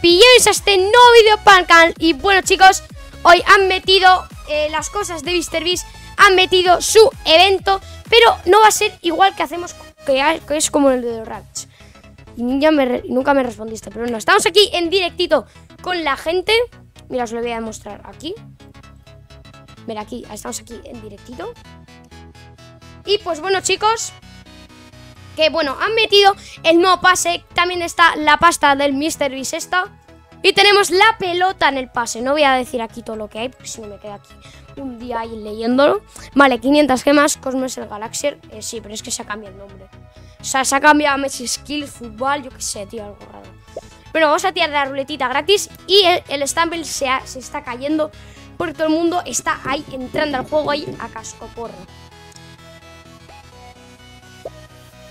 Pilléis a este nuevo video para el canal. Y bueno, chicos, hoy han metido eh, las cosas de MrBeast, han metido su evento, pero no va a ser igual que hacemos, que, es como el de los Rats. Ya me nunca me respondiste, pero no, estamos aquí en directito con la gente. Mira, os lo voy a demostrar aquí. Mira, aquí, estamos aquí en directito. Y pues bueno, chicos, que bueno, han metido el nuevo pase. También está la pasta del Mr. Beast esta. Y tenemos la pelota en el pase. No voy a decir aquí todo lo que hay, porque si no me queda aquí un día ahí leyéndolo. Vale, 500 gemas, Cosmos el Galaxier. Eh, sí, pero es que se ha cambiado el nombre. O sea, se ha cambiado a Messi Skills, Fútbol, yo qué sé, tío, algo raro. Pero vamos a tirar la ruletita gratis y el, el Stumble se, se está cayendo porque todo el mundo está ahí entrando al juego ahí a casco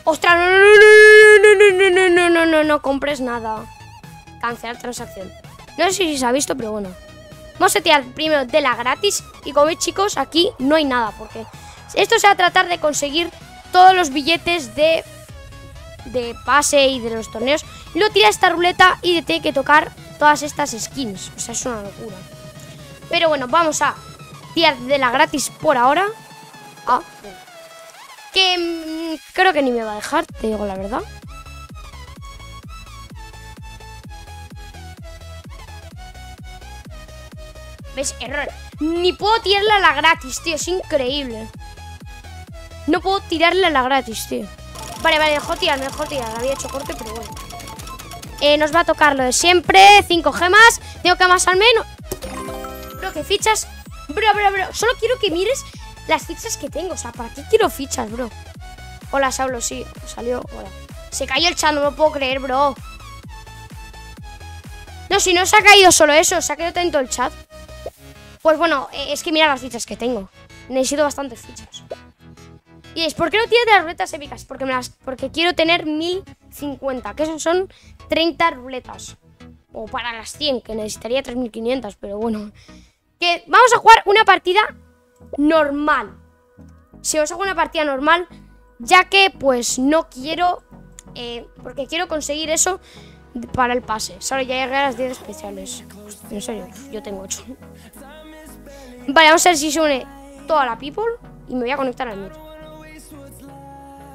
¡Ostras! No, no, no, no, no, no, no, no compres nada. Cancelar transacción. No sé si se ha visto, pero bueno. Vamos a tirar primero de la gratis. Y como veis, chicos, aquí no hay nada. Porque esto se va a tratar de conseguir todos los billetes de, de pase y de los torneos. Y luego tira esta ruleta y te tiene que tocar todas estas skins. O sea, es una locura. Pero bueno, vamos a tirar de la gratis por ahora. Ah, bueno mm, creo que ni me va a dejar, te digo la verdad. ¿Ves? Error. Ni puedo tirarla a la gratis, tío. Es increíble. No puedo tirarla a la gratis, tío. Vale, vale, dejó tirar, dejó tirar. Había hecho corte, pero bueno. Eh, nos va a tocar lo de siempre. Cinco gemas. Tengo que más al menos. Bro, que fichas. Bro, bro, bro. Solo quiero que mires las fichas que tengo. O sea, ¿para qué quiero fichas, bro? Hola, Saulo, sí. Salió. Hola. Se cayó el chat, no lo puedo creer, bro. No, si no se ha caído solo eso, se ha caído tanto el chat. Pues bueno, eh, es que mira las fichas que tengo. Necesito bastantes fichas. Y es, ¿por qué no tienes de las ruletas épicas? Porque, me las, porque quiero tener 1050, que son 30 ruletas. O para las 100, que necesitaría 3500, pero bueno. Que vamos a jugar una partida normal. Si os hago una partida normal, ya que pues no quiero, eh, porque quiero conseguir eso para el pase. Solo ya llegué a las 10 especiales. En serio, yo tengo 8. Vale, vamos a ver si se une toda la people y me voy a conectar al meet.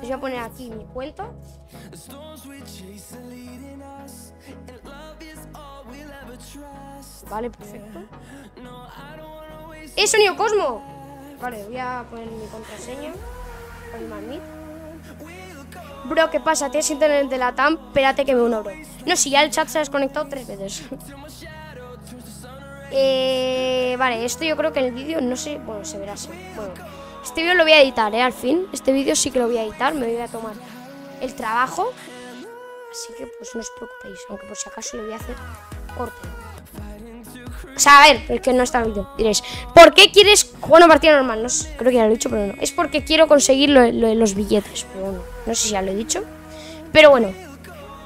Les voy a poner aquí mi cuenta. Vale, perfecto. ¡Es Sonido Cosmo! Vale, voy a poner mi contraseña. Con el Bro, ¿qué pasa? ¿Tienes internet de la TAM? Espérate que me uno, bro. No, si ya el chat se ha desconectado tres veces. eh, vale, esto yo creo que en el vídeo, no sé, bueno, se verá así. Bueno, este vídeo lo voy a editar, ¿eh? Al fin, este vídeo sí que lo voy a editar, me voy a tomar el trabajo. Así que pues no os preocupéis, aunque por si acaso le voy a hacer corte. O sea, a ver, es que no está el vídeo. Diréis, ¿por qué quieres jugar una partida normal? No sé, creo que ya lo he dicho, pero no. Es porque quiero conseguir lo, los billetes. Pero bueno, no sé si ya lo he dicho. Pero bueno,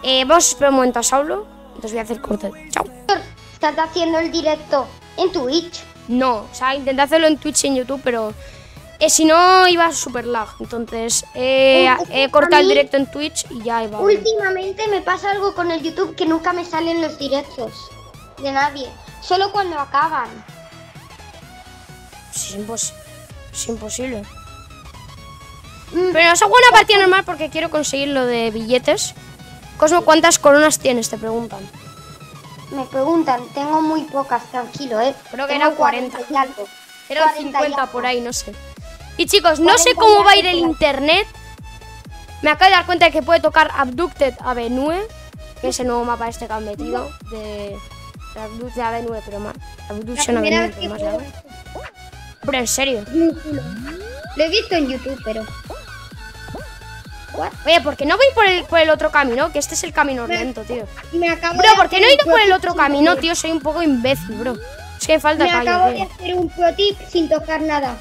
eh, vamos a esperar un momento a Saulo. Entonces voy a hacer corte. Chao. ¿Estás haciendo el directo en Twitch? No, o sea, intenté hacerlo en Twitch y en YouTube, pero eh, si no iba super lag. Entonces eh, he cortado el directo en Twitch y ya iba. Últimamente me pasa algo con el YouTube que nunca me salen los directos de nadie. Solo cuando acaban. es, imposible. Mm. Pero os hago una partida normal porque quiero conseguir lo de billetes. Cosmo, ¿cuántas coronas tienes? Te preguntan. Me preguntan, tengo muy pocas, tranquilo, ¿eh? Creo que eran 40. y algo. Eran 50 por ahí, no sé. Y chicos, no sé cómo va a ir el internet. Me acabo de dar cuenta de que puede tocar Abducted Avenue, que es el nuevo mapa este que han metido de Abducted Avenue, pero más. Abduction Avenue, pero más. Pero en serio. Lo he visto en YouTube, pero. Oye, ¿por qué no voy por el, por el otro camino? Que este es el camino lento, tío. Me acabo bro, ¿por qué no he ido por el otro camino, tío? Soy un poco imbécil, bro. Es que falta Me acabo de hacer un pro tip sin tocar nada.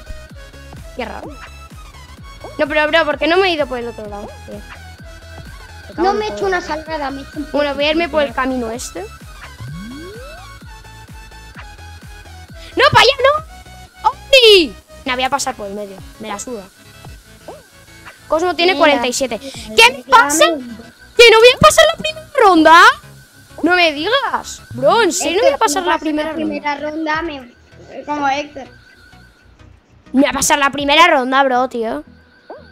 Qué raro. No, pero, bro, ¿por qué no me he ido por el otro lado? No me he hecho una salvada, me he hecho un Bueno, voy a irme por el camino este. ¡No, para allá, no! ¡Ondi! Me voy a pasar por el medio. Me la suda. Cosmo tiene 47. ¿Qué me pasa? ¿Que no voy a pasar la primera ronda? No me digas. Bro, ¿en serio no voy a pasar la primera, ronda? primera ronda? me- como Héctor. Me voy a pasar la primera ronda, bro, tío.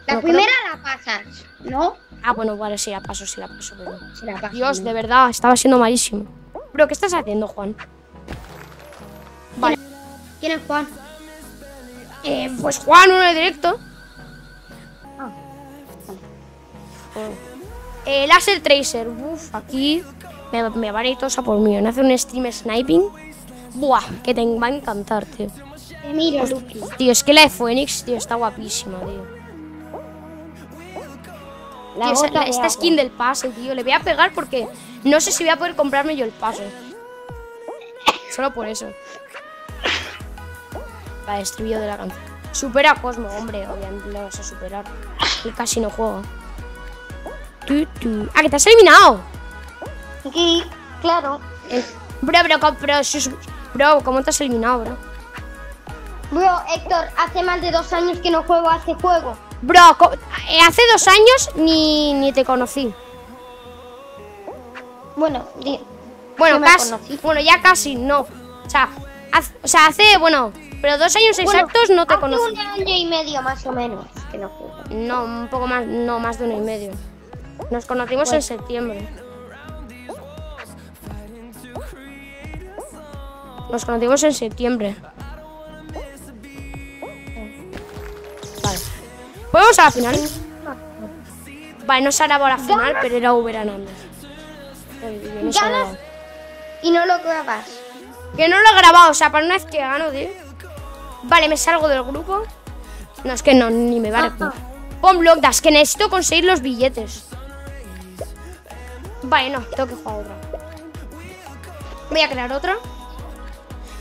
La No, primera la pasas, ¿no? Ah, bueno, vale, sí la paso, sí la paso, pero... La. Dios, de verdad, estaba siendo malísimo. Bro, ¿qué estás haciendo, Juan? Vale. ¿Quién es Juan? Eh, pues Juan, uno de directo. Ah. Eh, Laser Tracer. Uf, aquí me, me van a ir todos a por mí. ¿No hace un stream sniping? Buah, que te va a encantar, tío. Te miro, Lucky. Tío, es que la de Phoenix, tío, está guapísima, tío. La esa- esta skin del pase, tío. Le voy a pegar porque no sé si voy a poder comprarme yo el pase. Solo por eso. Vale, estribillo de la canción. Supera a Cosmo, hombre. Obviamente lo vas a superar. Él casi no tu. Ah, que te has eliminado. Aquí, claro. Bro, bro, bro, sus- bro, ¿cómo te has eliminado, bro? Bro, Héctor, hace más de dos años que no juego a este juego. Bro, eh, hace dos años ni, ni te conocí. Bueno, Bueno, casi. Bueno, ya casi no. O sea, haz- o sea, hace, bueno, pero dos años bueno, exactos no te hace conocí. un año y medio más o menos que no juego. No, un poco más, no, más de uno y medio. Nos conocimos en septiembre. Nos conocimos en septiembre. ¿Podemos a la final? Vale, no se ha grabado la final, pero era Uber Dios, no ¿Ganas? Y no lo grabas. Que no lo he grabado, o sea, para una vez que gano, tío. Vale, me salgo del grupo. No, es que no, ni me vale. Pon Blockdash, que necesito conseguir los billetes. Vale, no, tengo que jugar otra. Voy a crear otra.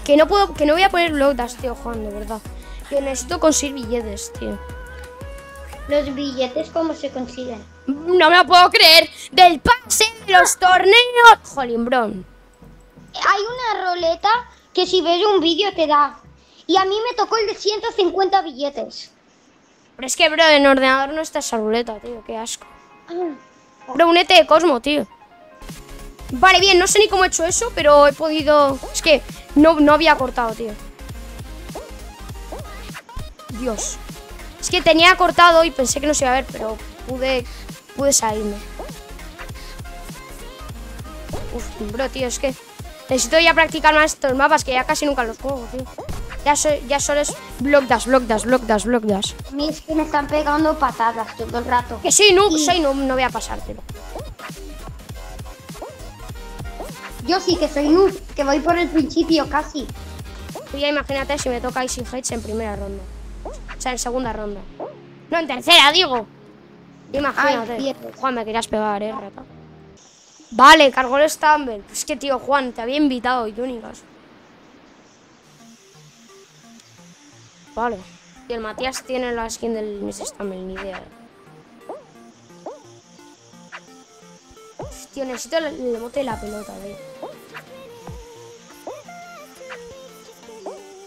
Que no puedo, que no voy a poner Blockdash, tío, Juan, de verdad. Que necesito conseguir billetes, tío. Los billetes, ¿cómo se consiguen? No me lo puedo creer. Del pase de los torneos. Jolín, bron. Hay una roleta que si ves un vídeo te da. Y a mí me tocó el de 150 billetes. Pero es que, bro, en ordenador no está esa ruleta, tío. Qué asco. Ah, Bro, un ET de Cosmo, tío. Vale, bien, no sé ni cómo he hecho eso, pero he podido... Es que no, no había cortado, tío. Dios. Es que tenía cortado y pensé que no se iba a ver, pero pude, pude salirme. Uf, bro, tío, es que necesito ya practicar más estos mapas que ya casi nunca los juego, tío. Ya, soy, ya solo es block dash, block dash, block dash, block dash. A mí es que me están pegando patadas todo el rato. Que soy noob, Y- soy noob, no voy a pasártelo. Yo sí que soy noob, que voy por el principio casi. Tú ya imagínate si me toca Easy Heights en primera ronda. Sea, en segunda ronda. No, en tercera, digo. Imagínate. Ay. Juan, me querías pegar, eh, rata. Vale, cargó el Stumble. Es que, tío, Juan, te había invitado, y únicas. Vale. Y el Matías tiene la skin del Miss Stumble, ni idea. Tío, necesito el, el bote de la pelota, tío.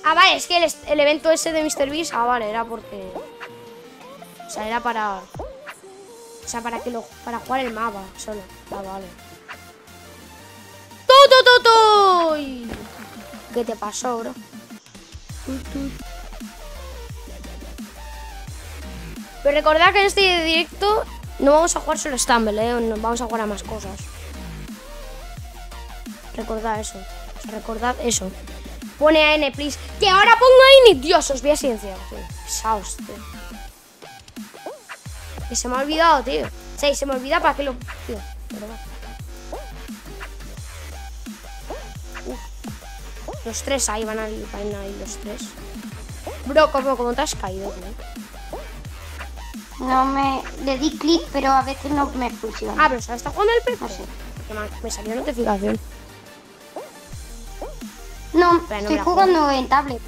Ah, vale, es que el, evento ese de Mr. Beast, ah, vale, era porque... O sea, era para... O sea, para que. Para jugar el mapa, solo. Ah, vale. ¡Tu, tu, tu, tu! Y- ¿Qué te pasó, bro? Pero recordad que en este directo no vamos a jugar solo Stumble, ¿eh? No, vamos a jugar a más cosas. Recordad eso. Recordad eso. Pone a N, please. Que ahora pongo a N. Dios, os voy a silenciar, tío. Pesaos, tío. Que se me ha olvidado, tío. O sea, y se me olvida para qué lo... Tío, verdad. Uf. Los tres ahí van a ir, van a ir los tres. Bro, ¿cómo, cómo te has caído, tío? No me... Le di clic, pero a veces no me funciona. Ah, pero ¿se está jugando el PC? No sé. Me, me salió notificación. No, Pero estoy jugando en tablet.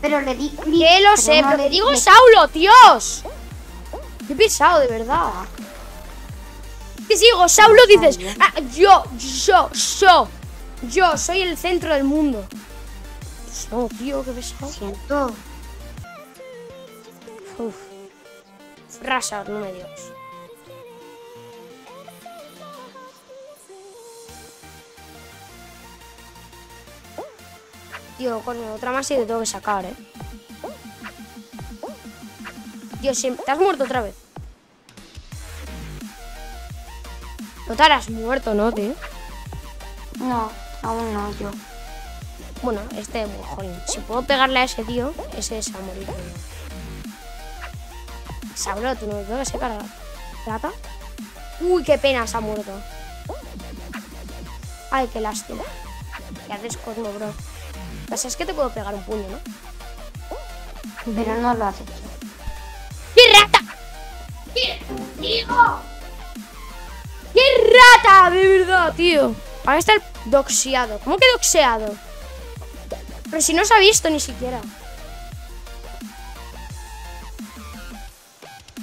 Pero le di. Que lo pero sé, no pero le que digo le- Saulo, Dios. Qué pesado, de verdad. Que si digo Saulo dices, ah, yo, yo, yo, yo soy el centro del mundo. Pues no, tío, qué pesado. Siento. Uf. Rashard, no me digas. Tío, con otra más y te tengo que sacar, ¿eh? Tío, siempre... ¿te has muerto otra vez? No te harás muerto, ¿no, tío? No, aún no, yo. Bueno, este, si puedo pegarle a ese tío, ese es a morir. Sabro, tú no me puedes sacar plata. Uy, qué pena, se ha muerto. Ay, qué lástima. ¿Qué haces, Cosmo, bro? Pues es que te puedo pegar un puño, ¿no? Pero no lo haces. ¡Qué rata! ¡Qué, tío! ¡Qué rata! De verdad, tío. Ahora está el doxeado. ¿Cómo que doxeado? Pero si no se ha visto ni siquiera.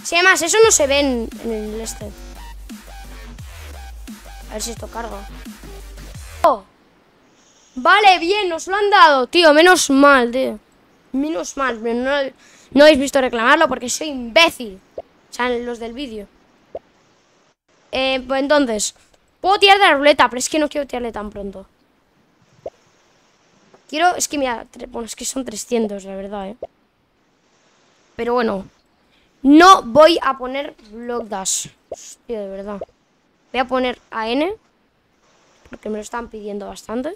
Si además eso no se ve en, en el este. A ver si esto carga. Oh. Vale, bien, nos lo han dado, tío. Menos mal, tío. Menos mal, no, no habéis visto reclamarlo porque soy imbécil. O sea, los del vídeo. Eh, pues entonces, puedo tirar de la ruleta, pero es que no quiero tirarle tan pronto. Quiero, es que mira, bueno, es que son 300, la verdad, eh. Pero bueno, no voy a poner Block Dash. Hostia, de verdad. Voy a poner a N, porque me lo están pidiendo bastante.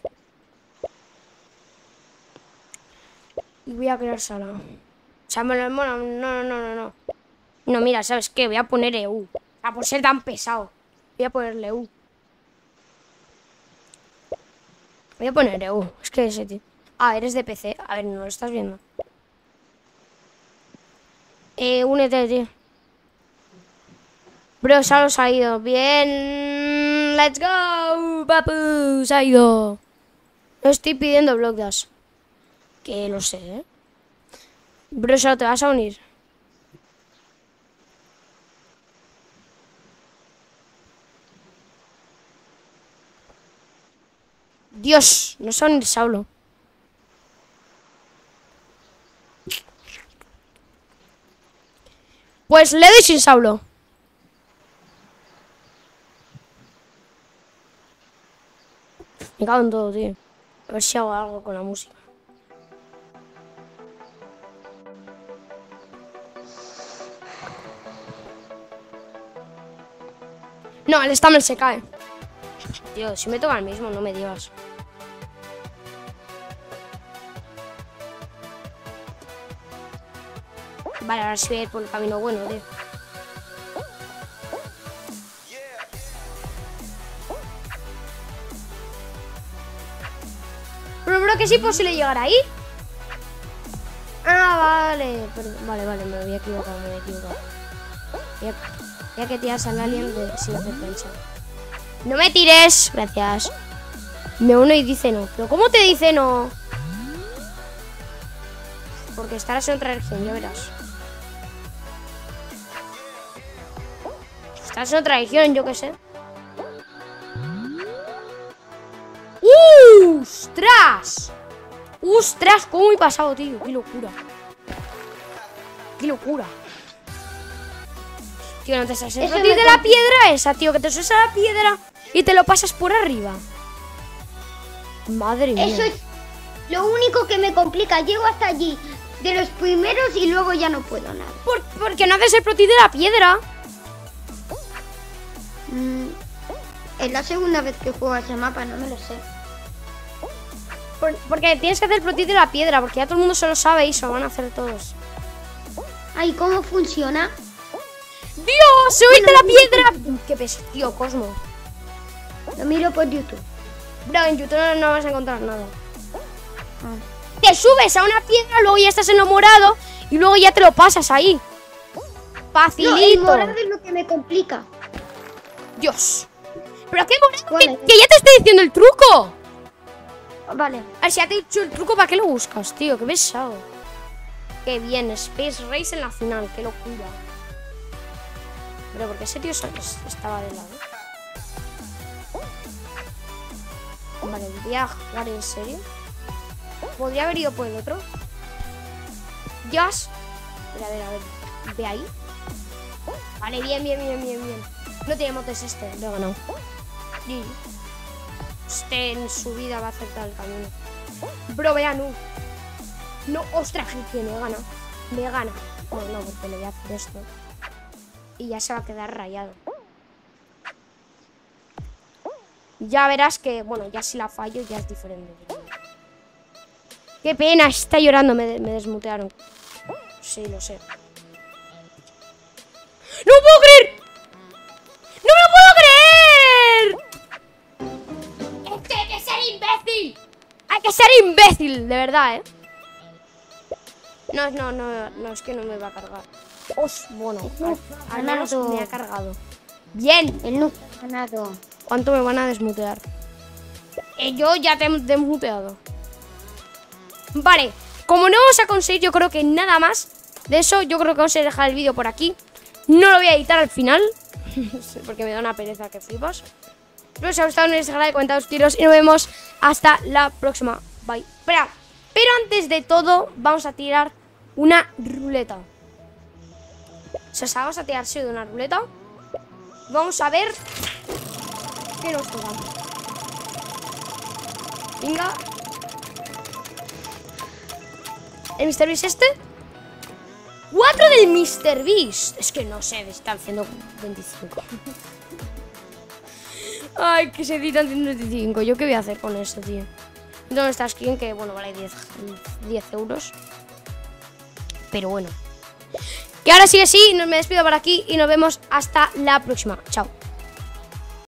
Voy a crear sala. O sea, no, no, no, no, no. Mira, ¿sabes qué? Voy a poner EU. A por ser tan pesado. Voy a ponerle EU. Voy a poner EU. Es que ese tío. Ah, eres de PC. A ver, no lo estás viendo. Eh, únete, tío. Bro, se ha ido. Bien. Let's go, papu. Se ha ido. No estoy pidiendo block dash. Que lo sé, ¿eh? Bro, solo te vas a unir. Dios, no se va Saulo. Pues le doy sin Saulo. Me cago en todo, tío. A ver si hago algo con la música. No, el Stammer se cae. Tío, si me toca el mismo, no me digas. Vale, ahora sí voy a ir por el camino bueno, tío. Pero, bro, que es imposible llegar ahí. Ah, vale. Vale, vale, me había equivocado, me había equivocado. Ya, ya que tiras al alien de, sin hacer pensar. No me tires. Gracias. Me uno y dice no. ¿Pero cómo te dice no? Porque estarás en otra región, ya verás. Estás en otra región, yo qué sé. ¡Ostras! ¡Ostras! ¿Cómo he pasado, tío? ¡Qué locura! ¡Qué locura! Tío, no te sabes el de la piedra esa, tío. Que te subes a la piedra y te lo pasas por arriba. Madre mía. Eso es lo único que me complica. Llego hasta allí de los primeros y luego ya no puedo nada. ¿Por, porque no haces el protis de la piedra. Mm, es la segunda vez que juego a ese mapa, no me lo sé. Por- porque tienes que hacer el protis de la piedra. Porque ya todo el mundo se lo sabe y se lo van a hacer todos. Ay, ¿cómo funciona? ¡Dios! ¡Subiste a la piedra! ¡Qué peso, tío, Cosmo! Lo miro por YouTube. Bro, en YouTube no, no vas a encontrar nada. Ah. Te subes a una piedra, luego ya estás en lo morado y luego ya te lo pasas ahí. No, el Facilito. morado es lo que me complica. Dios. Pero qué morado, que, Bueno. que ya te estoy diciendo el truco. Vale. A ver, si ya te he dicho el truco, ¿para qué lo buscas, tío? Qué pesado. Qué bien, Space Race en la final, qué locura. Pero porque ese tío estaba de lado. Vale, voy a jugar en serio. Podría haber ido por el otro. Dios. A ver, a ver. Ve ahí. Vale, bien, bien, bien, bien, bien. No tiene motes este, lo he ganado. GG. Este en su vida va a acertar el camino. Bro, vea, no. No, ostras, que me gana. Me gana. Bueno, no, porque le voy a hacer esto. Y ya se va a quedar rayado. Ya verás que, bueno, ya si la fallo ya es diferente. Qué pena, está llorando, me, me desmutearon. Sí, lo sé. ¡No puedo creer! ¡No me lo puedo creer! ¡Es que hay que ser imbécil! Hay que ser imbécil, de verdad, ¿eh? No, no, no, no, es que no me va a cargar. Os, bueno, al, menos me ha cargado. Bien, Él no ganado. ¿cuánto me van a desmutear? Eh, yo ya te he desmuteado. Vale, como no vamos a conseguir yo creo que nada más de eso, yo creo que vamos a dejar el vídeo por aquí. No lo voy a editar al final, porque me da una pereza que flipas. Espero que os haya gustado, no olvidéis dejar de comentar tiros y nos vemos hasta la próxima. Bye. Pero antes de todo vamos a tirar una ruleta. O sea, vamos a tirar sí, de una ruleta. Vamos a ver qué nos toca. Venga. ¿El Mr. Beast este? ¡Cuatro del Mr. Beast! Es que no sé, están haciendo 25. Ay, que se editan 125. ¿Yo qué voy a hacer con esto, tío? ¿Dónde está skin? Que, bueno, vale 10, 10 euros. Pero bueno. Que ahora sí que sí, nos me despido por aquí y nos vemos hasta la próxima. Chao.